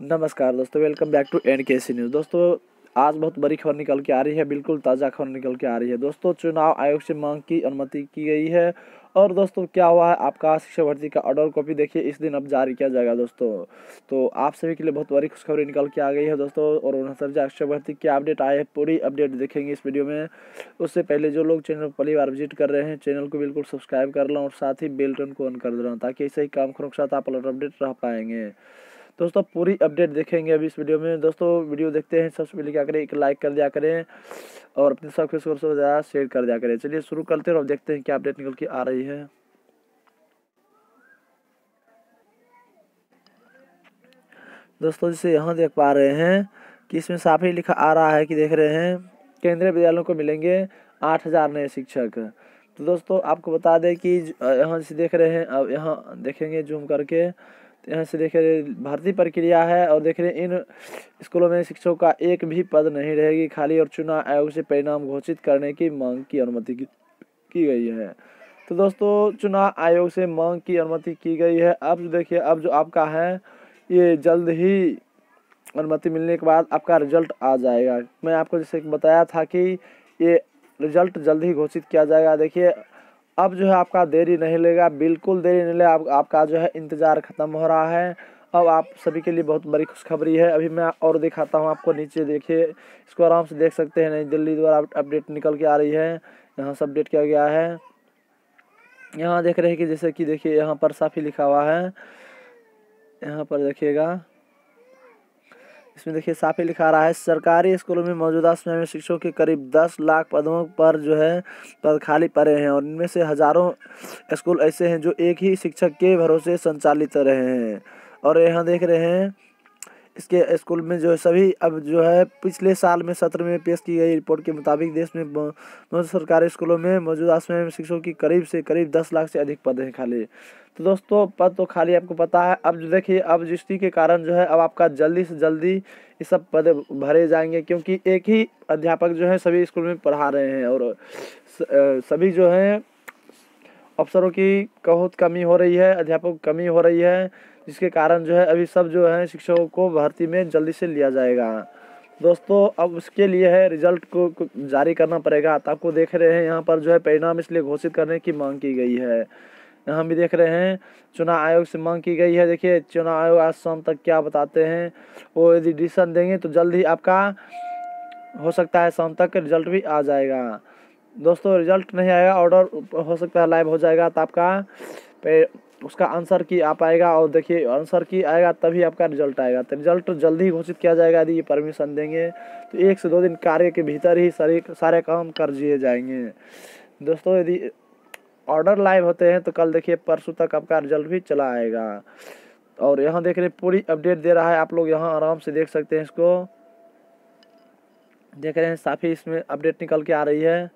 नमस्कार दोस्तों welcome back to N के सी न्यूज़ दोस्तों, आज बहुत बड़ी खबर निकल के आ रही है, बिल्कुल ताज़ा खबर निकल के आ रही है। दोस्तों, चुनाव आयोग से मांग की अनुमति की गई है और दोस्तों, क्या हुआ है? आपका शिक्षा भर्ती का ऑर्डर कॉपी देखिए, इस दिन अब जारी किया जाएगा दोस्तों। तो आप सभी के लिए बहुत बड़ी खुशखबरी निकल के आ गई है दोस्तों और उनहत्तर शिक्षा भर्ती क्या अपडेट आए हैं, पूरी अपडेट देखेंगे इस वीडियो में। उससे पहले जो लोग चैनल पहली बार विज़िट कर रहे हैं चैनल को बिल्कुल सब्सक्राइब कर लो और साथ ही बेल टन को ऑन कर दे रहा ताकि ऐसे ही काम खरों के साथ आप अपडेट रह पाएँगे। दोस्तों, पूरी अपडेट देखेंगे अभी इस वीडियो में। दोस्तों वीडियो देखते हैं, सबसे पहले क्या करें? एक लाइक कर दिया करें और अपने सब के ज़्यादा शेयर कर दिया करें। चलिए शुरू करते हैं और देखते हैं क्या अपडेट निकल के आ रही है। दोस्तों, जैसे यहाँ देख पा रहे हैं कि इसमें साफ़ ही लिखा आ रहा है कि देख रहे हैं, केंद्रीय विद्यालयों को मिलेंगे आठ हज़ार नए शिक्षक। तो दोस्तों, आपको बता दें कि यहाँ से देख रहे हैं, अब यहाँ देखेंगे जूम करके। यहाँ से देख रहे भर्ती प्रक्रिया है और देख रहे इन स्कूलों में शिक्षकों का एक भी पद नहीं रहेगी। खाली और चुनाव आयोग से परिणाम घोषित करने की मांग की अनुमति की, गई है। तो दोस्तों चुनाव आयोग से मांग की अनुमति की गई है। अब जो देखिए अब जो आपका है ये जल्द ही अनुमति मिलने के बाद आपका रिज़ल्ट आ जाएगा। मैं आपको जैसे बताया था कि ये रिज़ल्ट जल्द ही घोषित किया जाएगा। देखिए अब जो है आपका देरी नहीं लेगा बिल्कुल देरी नहीं लेगा आप, आपका जो है इंतज़ार ख़त्म हो रहा है। अब आप सभी के लिए बहुत बड़ी खुशखबरी है। अभी मैं और दिखाता हूँ आपको नीचे देखिए इसको आराम से देख सकते हैं। नई दिल्ली द्वारा अपडेट निकल के आ रही है। यहाँ से अपडेट किया गया है। यहाँ देख रहे हैं कि जैसे कि देखिए यहाँ पर साफी लिखा हुआ है। यहाँ पर देखिएगा। इसमें देखिए साफ़ ही लिखा रहा है, सरकारी स्कूलों में मौजूदा समय में शिक्षकों के करीब दस लाख पदों पर जो है पद खाली पड़े हैं और इनमें से हज़ारों स्कूल ऐसे हैं जो एक ही शिक्षक के भरोसे संचालित रहे हैं। और यहाँ देख रहे हैं इसके स्कूल में जो है सभी अब जो है पिछले साल में सत्र में पेश की गई रिपोर्ट के मुताबिक देश में मौजूद सरकारी स्कूलों में मौजूदा समय में शिक्षकों की करीब से करीब दस लाख से अधिक पद हैं खाली। तो दोस्तों, पद तो खाली आपको पता है। अब देखिए, अब जिसकी के कारण जो है अब आपका जल्दी से जल्दी ये सब पद भरे जाएँगे क्योंकि एक ही अध्यापक जो है सभी स्कूल में पढ़ा रहे हैं और सभी जो है अफसरों की बहुत कमी हो रही है, अध्यापक कमी हो रही है। जिसके कारण जो है अभी सब जो है शिक्षकों को भर्ती में जल्दी से लिया जाएगा। दोस्तों, अब उसके लिए है रिज़ल्ट को जारी करना पड़ेगा। तो आपको देख रहे हैं यहाँ पर जो है परिणाम इसलिए घोषित करने की मांग की गई है। यहाँ भी देख रहे हैं, चुनाव आयोग से मांग की गई है। देखिए, चुनाव आयोग आज शाम तक क्या बताते हैं, वो यदि डिसीज़न देंगे तो जल्द ही आपका हो सकता है शाम तक रिज़ल्ट भी आ जाएगा। दोस्तों, रिज़ल्ट नहीं आएगा, ऑर्डर हो सकता है लाइव हो जाएगा तो आपका उसका आंसर की आ पाएगा और देखिए आंसर की आएगा तभी आपका रिज़ल्ट आएगा। तो रिज़ल्ट जल्दी घोषित किया जाएगा, यदि ये परमिशन देंगे तो एक से दो दिन कार्य के भीतर ही सारे सारे काम कर दिए जाएँगे। दोस्तों, यदि ऑर्डर लाइव होते हैं तो कल देखिए, परसों तक आपका रिज़ल्ट भी चला आएगा। और यहाँ देख रहे पूरी अपडेट दे रहा है, आप लोग यहाँ आराम से देख सकते हैं इसको। देख रहे हैं काफ़ी इसमें अपडेट निकल के आ रही है।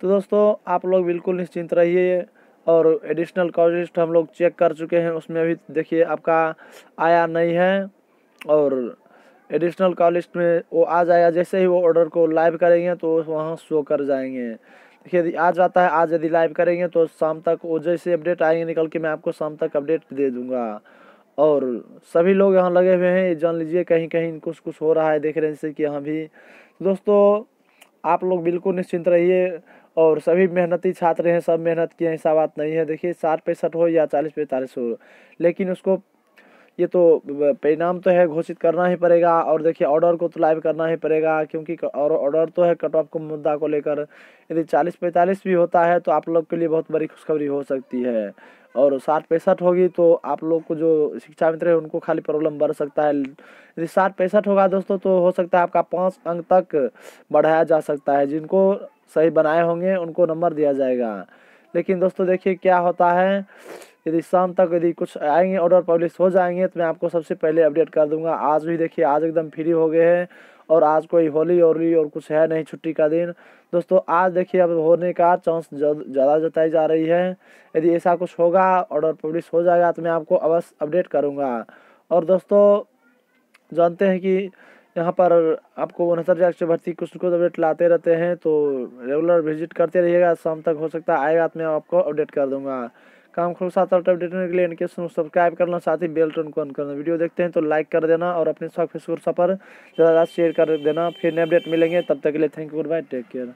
तो दोस्तों, आप लोग बिल्कुल निश्चिंत रहिए। और एडिशनल कॉस्ट हम लोग चेक कर चुके हैं, उसमें अभी देखिए आपका आया नहीं है और एडिशनल कॉल में वो आ जाएगा, जैसे ही वो ऑर्डर को लाइव करेंगे तो वहाँ शो कर जाएँगे। देखिए, यदि आज आता है, आज यदि लाइव करेंगे तो शाम तक वो जैसे अपडेट आएँगे, निकल के मैं आपको शाम तक अपडेट दे दूँगा। और सभी लोग यहाँ लगे हुए हैं जान लीजिए कहीं कहीं कुछ कुछ हो रहा है, देख रहे हैं जैसे कि यहाँ भी। दोस्तों, आप लोग बिल्कुल निश्चिंत रहिए और सभी मेहनती छात्र हैं, सब मेहनत किए हैं, ऐसा बात नहीं है। देखिए, साठ पैंसठ हो या चालीस पैंतालीस हो, लेकिन उसको ये तो परिणाम तो है, घोषित करना ही पड़ेगा। और देखिए ऑर्डर को तो लाइव करना ही पड़ेगा, क्योंकि और ऑर्डर तो है कट ऑफ़ को मुद्दा को लेकर। यदि चालीस पैंतालीस भी होता है तो आप लोग के लिए बहुत बड़ी खुशखबरी हो सकती है। और साठ पैंसठ होगी तो आप लोग को जो शिक्षा मित्र है, उनको खाली प्रॉब्लम बढ़ सकता है। यदि साठ पैंसठ होगा, दोस्तों तो हो सकता है आपका पाँच अंक तक बढ़ाया जा सकता है। जिनको सही बनाए होंगे, उनको नंबर दिया जाएगा। लेकिन दोस्तों देखिए क्या होता है, यदि शाम तक यदि कुछ आएँगे ऑर्डर पब्लिश हो जाएँगे तो मैं आपको सबसे पहले अपडेट कर दूँगा। आज भी देखिए, आज एकदम फ्री हो गए हैं और आज कोई होली होली और कुछ है नहीं छुट्टी का दिन। दोस्तों आज देखिए अब होने का चांस ज़्यादा जताई जा रही है। यदि ऐसा कुछ होगा ऑर्डर पब्लिश हो जाएगा तो मैं आपको अवश्य अपडेट करूँगा। और दोस्तों, जानते हैं कि यहाँ पर आपको उनहत्तर हज़ार से भर्ती कुछ कुछ अपडेट लाते रहते हैं तो रेगुलर विज़िट करते रहिएगा, शाम तक हो सकता है आएगा तो मैं आपको अपडेट कर दूँगा। काम खुल साथ अपडेट होने के लिए इनके सब्सक्राइब करना, साथ ही बेल टन को ऑन करना। वीडियो देखते हैं तो लाइक कर देना और अपने शौक फेसबुक पर ज़्यादा शेयर कर देना। फिर नए अपडेट मिलेंगे, तब तक के लिए thank you good bye take care